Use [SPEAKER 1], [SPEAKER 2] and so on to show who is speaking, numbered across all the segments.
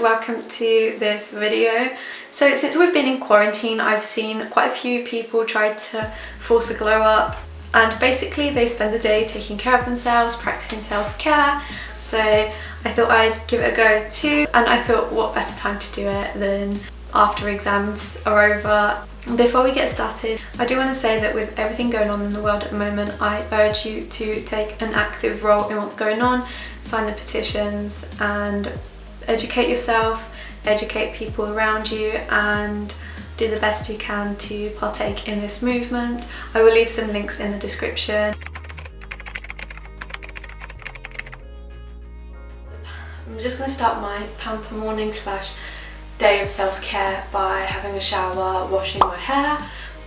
[SPEAKER 1] welcome to this video. So since we've been in quarantine I've seen quite a few people try to force a glow up and basically they spend the day taking care of themselves, practicing self-care. So I thought I'd give it a go too and I thought what better time to do it than after exams are over. Before we get started, I do want to say that with everything going on in the world at the moment, I urge you to take an active role in what's going on, sign the petitions and educate yourself, educate people around you and do the best you can to partake in this movement. I will leave some links in the description. I'm just going to start my pamper morning slash day of self-care by having a shower, washing my hair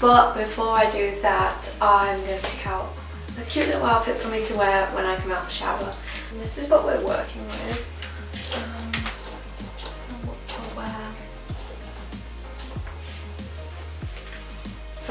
[SPEAKER 1] but before I do that I'm going to pick out a cute little outfit for me to wear when I come out the shower and this is what we're working with.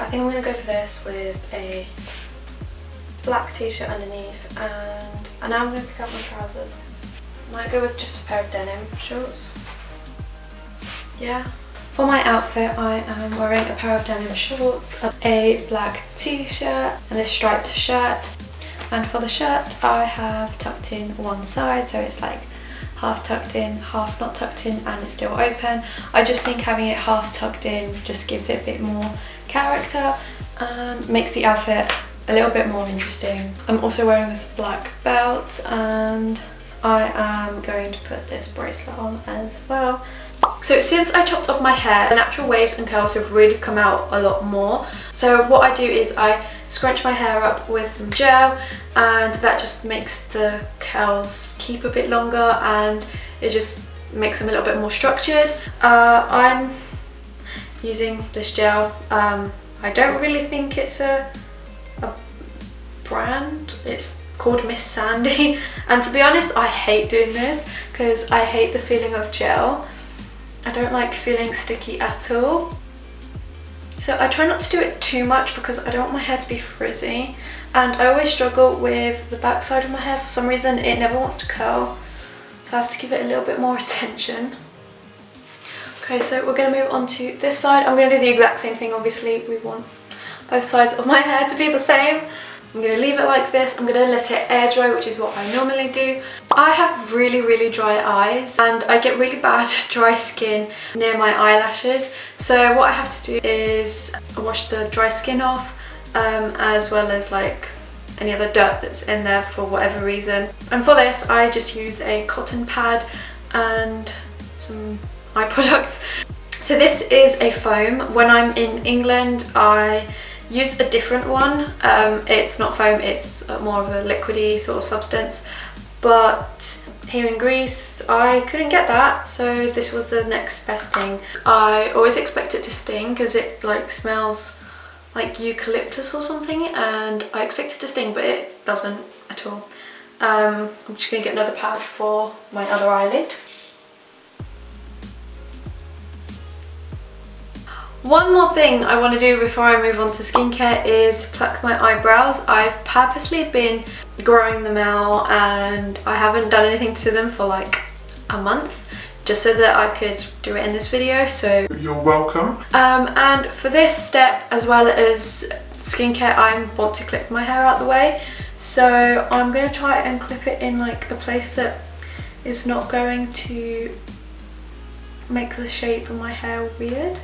[SPEAKER 1] I think I'm going to go for this with a black t-shirt underneath and, and now I'm going to pick out my trousers. Might go with just a pair of denim shorts. Yeah. For my outfit I am wearing a pair of denim shorts, a black t-shirt and this striped shirt. And for the shirt I have tucked in one side so it's like half tucked in, half not tucked in and it's still open. I just think having it half tucked in just gives it a bit more character and makes the outfit a little bit more interesting. I'm also wearing this black belt and I am going to put this bracelet on as well. So since I chopped off my hair, the natural waves and curls have really come out a lot more. So what I do is I scrunch my hair up with some gel and that just makes the curls keep a bit longer and it just makes them a little bit more structured. Uh, I'm using this gel. Um, I don't really think it's a, a brand. It's called Miss Sandy and to be honest I hate doing this because I hate the feeling of gel. I don't like feeling sticky at all. So I try not to do it too much because I don't want my hair to be frizzy and I always struggle with the back side of my hair for some reason it never wants to curl so I have to give it a little bit more attention. Okay, so we're going to move on to this side. I'm going to do the exact same thing, obviously. We want both sides of my hair to be the same. I'm going to leave it like this. I'm going to let it air dry, which is what I normally do. I have really, really dry eyes and I get really bad dry skin near my eyelashes. So what I have to do is wash the dry skin off um, as well as like any other dirt that's in there for whatever reason. And for this, I just use a cotton pad and some eye products. So this is a foam. When I'm in England, I use a different one. Um, it's not foam, it's more of a liquidy sort of substance. But here in Greece, I couldn't get that, so this was the next best thing. I always expect it to sting because it like smells like eucalyptus or something and I expect it to sting but it doesn't at all. Um, I'm just going to get another pad for my other eyelid. One more thing I want to do before I move on to skincare is pluck my eyebrows. I've purposely been growing them out and I haven't done anything to them for like a month just so that I could do it in this video so.
[SPEAKER 2] You're welcome.
[SPEAKER 1] Um, and for this step as well as skincare I want to clip my hair out the way. So I'm going to try and clip it in like a place that is not going to make the shape of my hair weird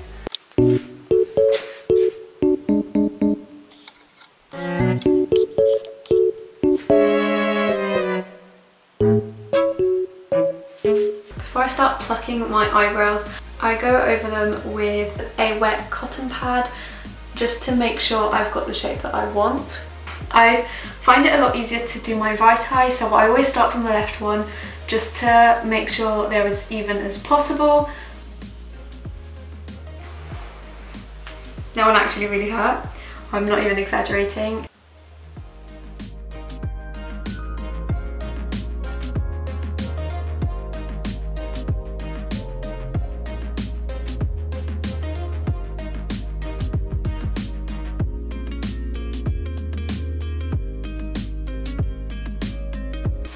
[SPEAKER 1] my eyebrows, I go over them with a wet cotton pad just to make sure I've got the shape that I want. I find it a lot easier to do my right eye, so I always start from the left one just to make sure they're as even as possible. That one actually really hurt. I'm not even exaggerating.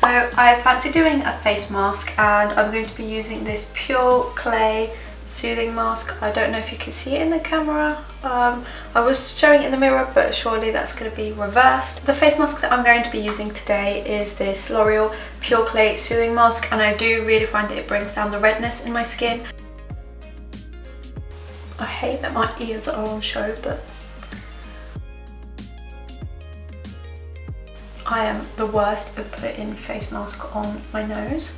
[SPEAKER 1] So I fancy doing a face mask and I'm going to be using this Pure Clay soothing mask. I don't know if you can see it in the camera. Um, I was showing it in the mirror but surely that's going to be reversed. The face mask that I'm going to be using today is this L'Oreal Pure Clay Soothing Mask and I do really find that it brings down the redness in my skin. I hate that my ears are on show but I am the worst at putting face mask on my nose.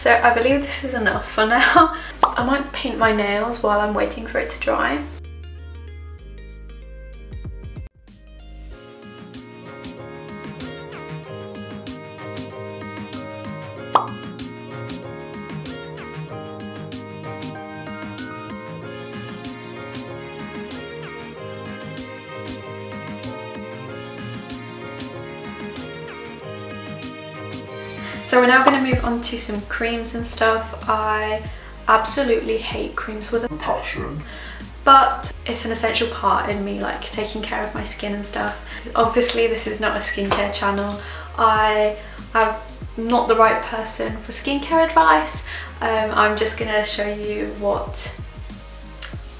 [SPEAKER 1] So I believe this is enough for now. I might paint my nails while I'm waiting for it to dry. So we're now going to move on to some creams and stuff. I absolutely hate creams with a passion. But it's an essential part in me like taking care of my skin and stuff. Obviously this is not a skincare channel. I am not the right person for skincare advice. Um, I'm just going to show you what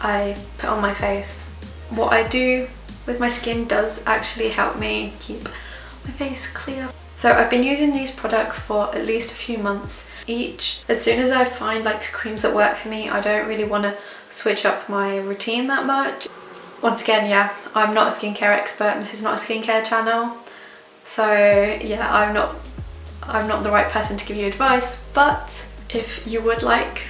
[SPEAKER 1] I put on my face. What I do with my skin does actually help me keep my face clear. So I've been using these products for at least a few months each. As soon as I find like creams that work for me, I don't really want to switch up my routine that much. Once again, yeah, I'm not a skincare expert and this is not a skincare channel. So yeah, I'm not I'm not the right person to give you advice, but if you would like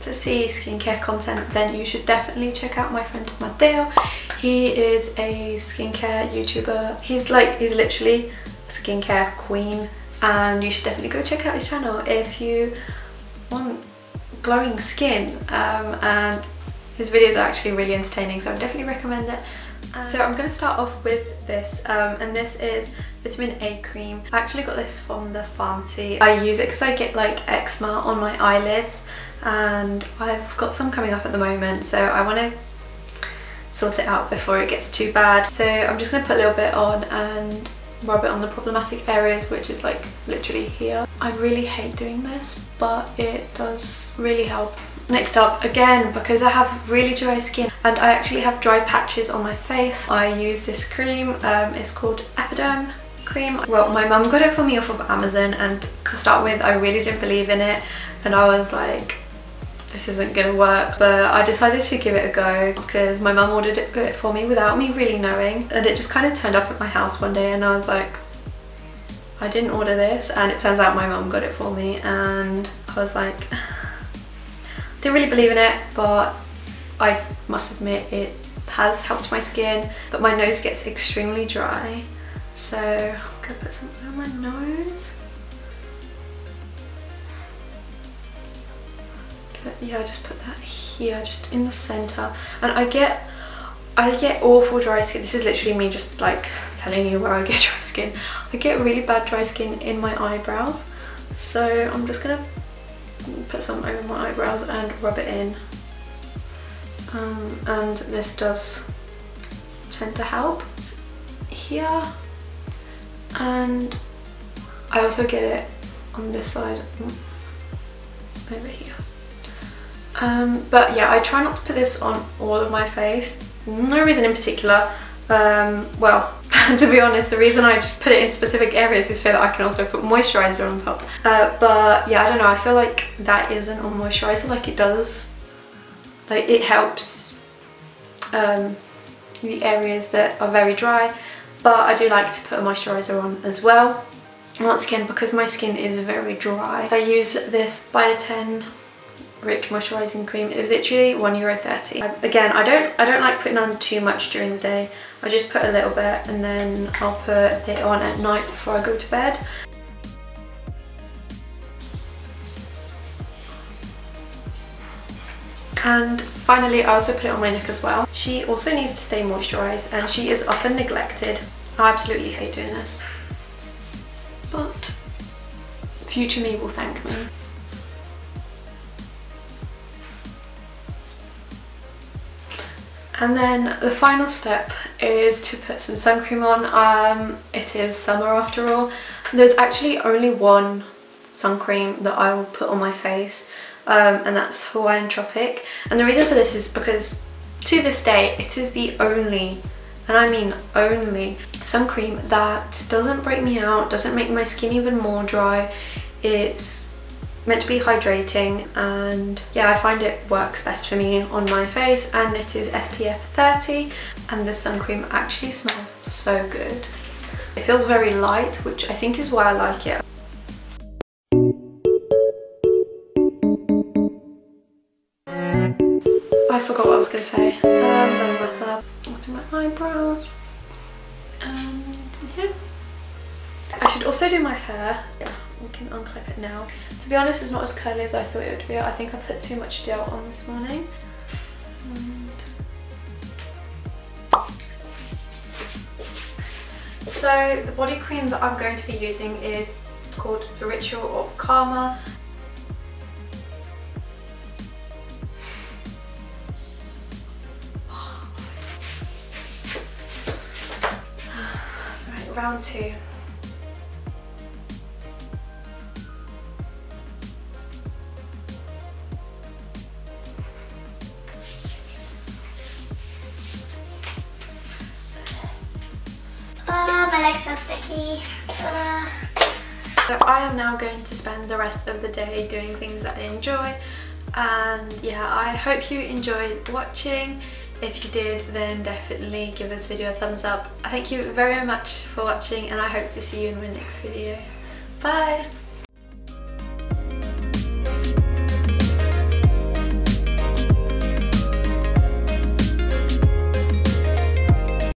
[SPEAKER 1] to see skincare content, then you should definitely check out my friend Matteo. He is a skincare YouTuber. He's like, he's literally skincare queen and you should definitely go check out his channel if you want glowing skin um, and his videos are actually really entertaining so I definitely recommend it. Um, so I'm going to start off with this um, and this is vitamin A cream. I actually got this from the pharmacy. I use it because I get like eczema on my eyelids and I've got some coming up at the moment so I want to sort it out before it gets too bad. So I'm just going to put a little bit on and rub it on the problematic areas which is like literally here. I really hate doing this but it does really help. Next up, again, because I have really dry skin and I actually have dry patches on my face, I use this cream. Um, it's called Epaderm cream. Well, my mum got it for me off of Amazon and to start with, I really didn't believe in it and I was like, this isn't gonna work but I decided to give it a go because my mum ordered it for me without me really knowing and it just kind of turned up at my house one day and I was like I didn't order this and it turns out my mum got it for me and I was like didn't really believe in it but I must admit it has helped my skin but my nose gets extremely dry so I'm gonna put something on my nose yeah just put that here just in the center. And I get I get awful dry skin. This is literally me just like telling you where I get dry skin. I get really bad dry skin in my eyebrows. So I'm just gonna put some over my eyebrows and rub it in. Um, and this does tend to help. Here. And I also get it on this side over here um, but yeah, I try not to put this on all of my face. No reason in particular. Um, well, to be honest, the reason I just put it in specific areas is so that I can also put moisturiser on top. Uh, but yeah, I don't know, I feel like that isn't on moisturiser like it does. Like it helps um, the areas that are very dry, but I do like to put a moisturiser on as well. Once again, because my skin is very dry, I use this Bioten rich moisturizing cream is literally one euro 30 again i don't i don't like putting on too much during the day. I just put a little bit and then i'll put it on at night before i go to bed. And finally i also put it on my neck as well. She also needs to stay moisturized and she is often neglected. I absolutely hate doing this. But future me will thank me. And then the final step is to put some sun cream on. Um, it is summer after all. There's actually only one sun cream that I will put on my face um, and that's Hawaiian Tropic. And the reason for this is because to this day it is the only, and I mean only, sun cream that doesn't break me out, doesn't make my skin even more dry. It's meant to be hydrating and yeah I find it works best for me on my face and it is SPF 30 and the sun cream actually smells so good. It feels very light which I think is why I like it. I forgot what I was going to say. Um, then wet up. Onto my eyebrows. And yeah. I should also do my hair. Yeah can unclip it now. To be honest, it's not as curly as I thought it would be. I think I put too much gel on this morning. And so the body cream that I'm going to be using is called The Ritual of Karma. Right, round two. I am now going to spend the rest of the day doing things that I enjoy and yeah I hope you enjoyed watching. If you did then definitely give this video a thumbs up. I thank you very much for watching and I hope to see you in my next video. Bye!